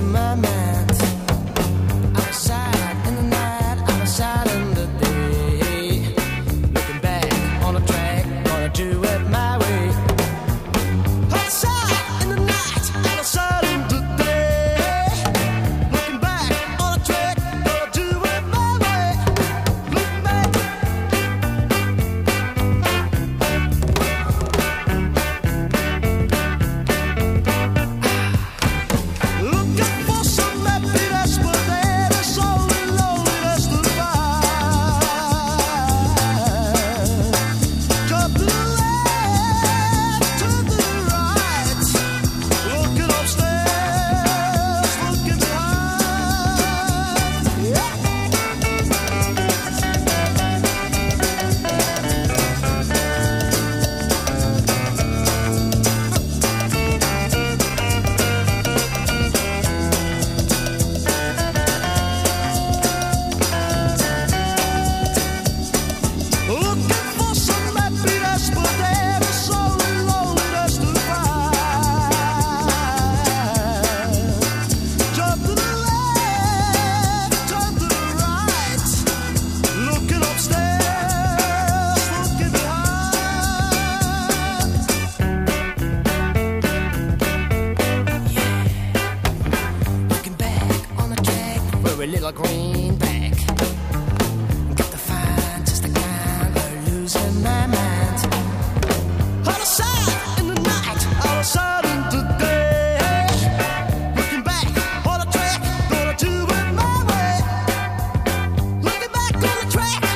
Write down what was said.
my mind. a little green bag. Got to find just a kind of losing my mind. All of a sudden in the night, all of a sudden today. Looking back on the track, gonna do it my way. Looking back on the track.